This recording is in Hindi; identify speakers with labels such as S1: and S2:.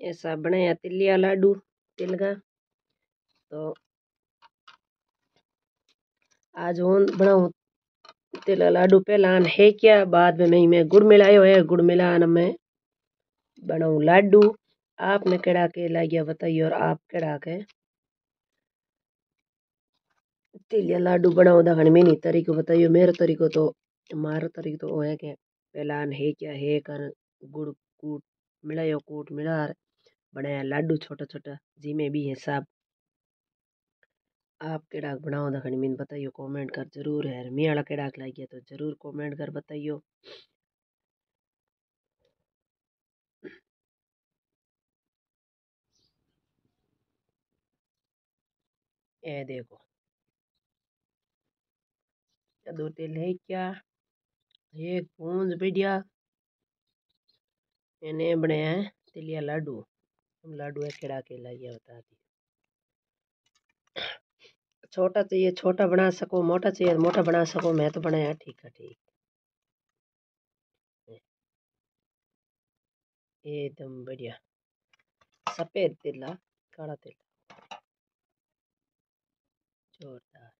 S1: ऐसा बनाया, तिलिया लाडू तिल का तो आज ओन बनाऊ तिल लाडू पहला है क्या? बाद में मैं मैं गुड़ मिलायो है। गुड़ मिलान में बनाऊ लाडू। आपने केड़ा के लाग्या बताइए और आप कड़ा के? तिलिया लाडू बनाऊ बनाओ दखन मैंने तरीको बताइयो। मेरा तरीको तो मारो तरीको तो है के पहला है क्या? है कर, गुड़ कूट मिलायो, कूट मिलार। बनाया लाडू छोटा छोटा जिमे भी है सब आप केड़ा बनाओ दखन मैंने बताइयो, कमेंट कर ज़रूर, है मी वाला केड़ा लागिया तो ज़रूर कमेंट कर बताइयो। ये देखो। दो तिल है क्या? एक पूंज बढ़िया। मैंने बनाया है, तिलिया लाडू। लाडू है केड़ा के लाइया बता दी छोटा चाहिए, छोटा बना सको, मोटा चाहिए, मोटा बना सको, मैं तो बनाया, ठीक है, ठीक। एकदम बढ़िया। सफ़ेद तिल, काला तिल। जोरदार।